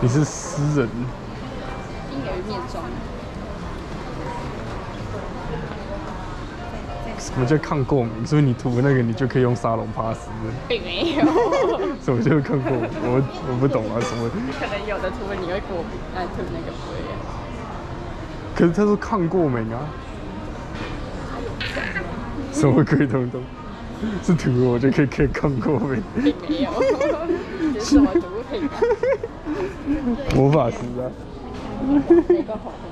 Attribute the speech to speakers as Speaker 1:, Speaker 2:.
Speaker 1: 你是诗人，
Speaker 2: 婴儿面霜。
Speaker 1: 什么叫抗过敏？所以你涂那个你就可以用沙龙帕斯。
Speaker 2: 并没有，
Speaker 1: 什么叫抗过敏？我我不懂啊，什么？
Speaker 2: 可能有的涂了你会过敏，但涂那个不会。
Speaker 1: 可是他说抗过敏啊，什么鬼东东？是涂了我就可以可以抗过敏？
Speaker 2: 并没有，这是什么毒品啊？
Speaker 1: 魔法师啊！